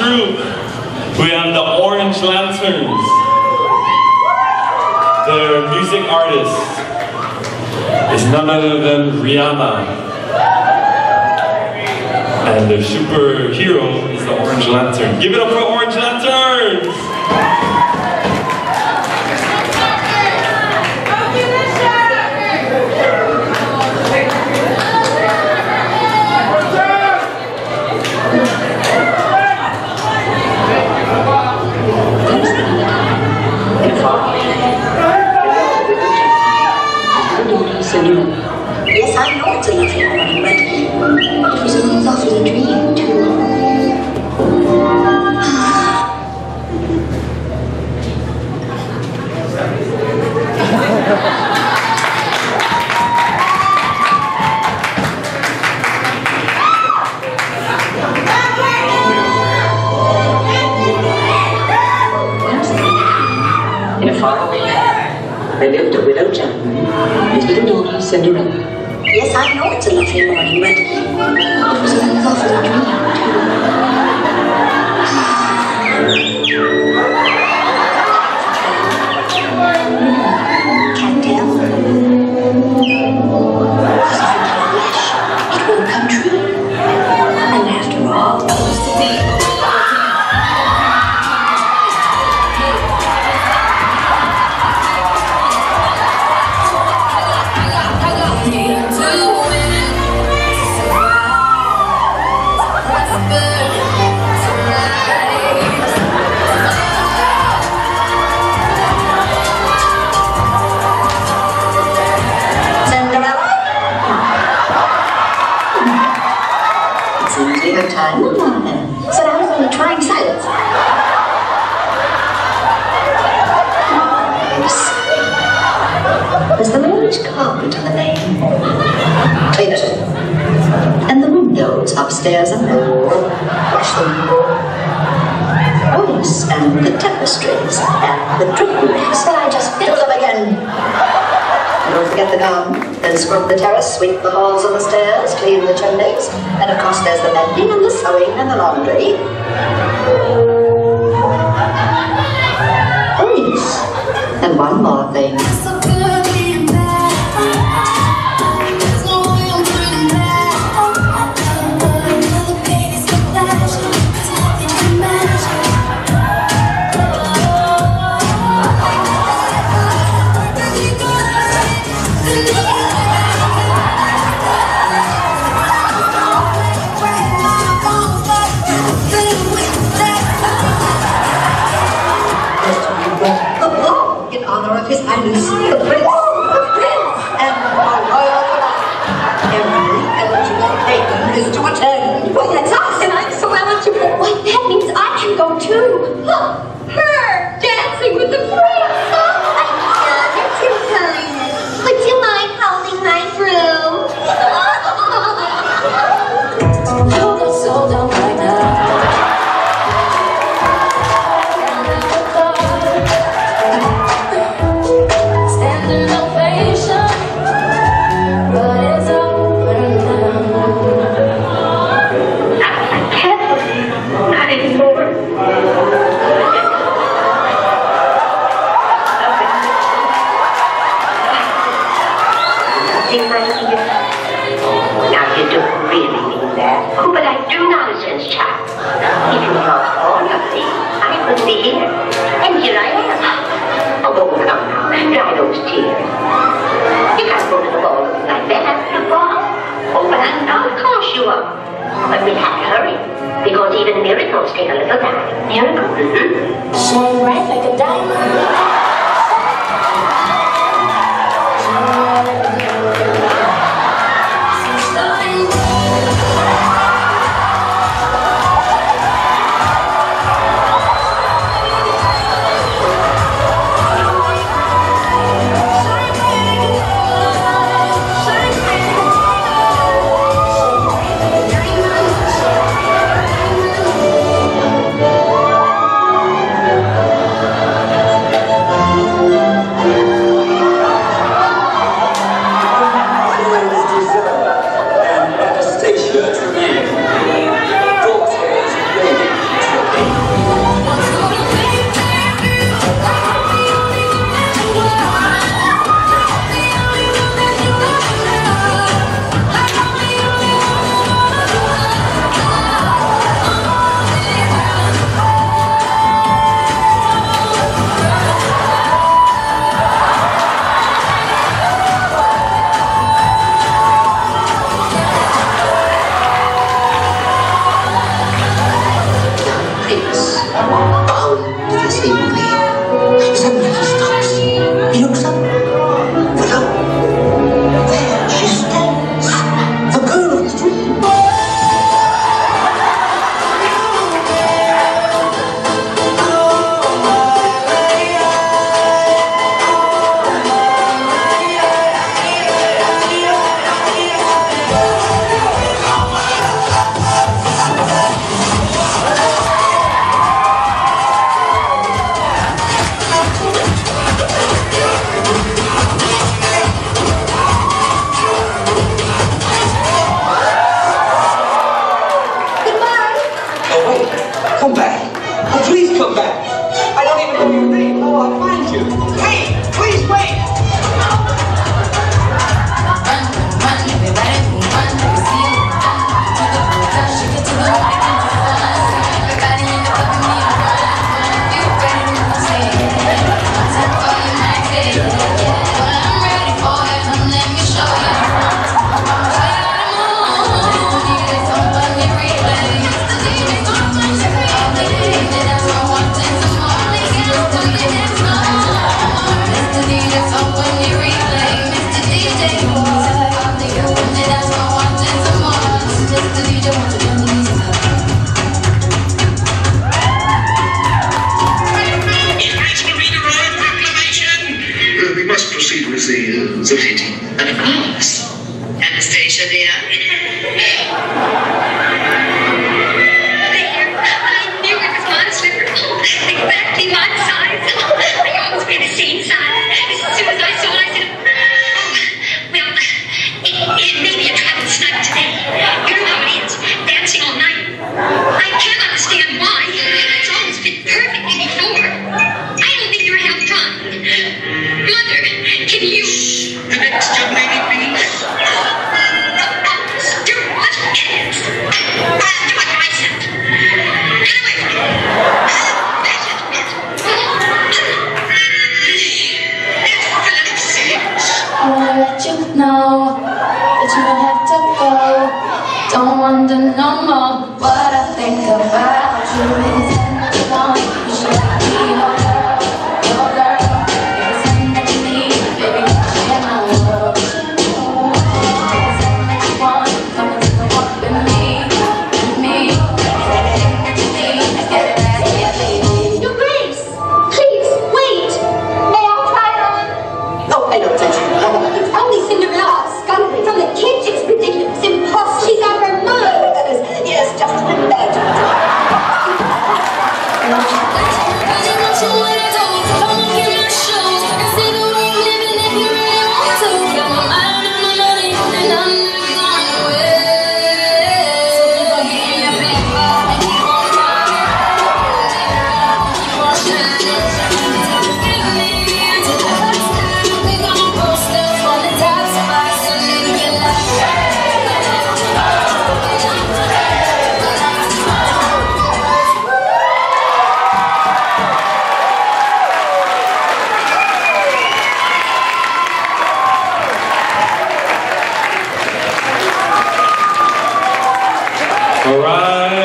group, we have the Orange Lanterns. Their music artist is none other than Rihanna. And their superhero is the Orange Lantern. Give it up for Orange Lanterns! A widow gentleman, his little daughter Cinderella. Yes, I know it's a lovely morning, but it was a lovely dream, So I was trying silence. Yes. There's the large carpet on the lane. Clean it. And the windows upstairs and down. Wash them. Oh, yes, and the tapestries and the draperies. And the garden. Then scrub the terrace, sweep the halls and the stairs, clean the chimneys. And of course there's the mending and the sewing and the laundry. Oh. And one more thing. Go too. Look, anymore. Now, you don't really mean that. Oh, but I do nonsense, child. If you lost all your things, I wouldn't be here. And here I am. Oh, come now. Dry those tears. You can't go to the ball like that after the ball. Oh, but I of course you are. But we have to hurry. Because even miracles take a little time. Miracles? Mm-hmm. Shine bright like a diamond. Posible. Let On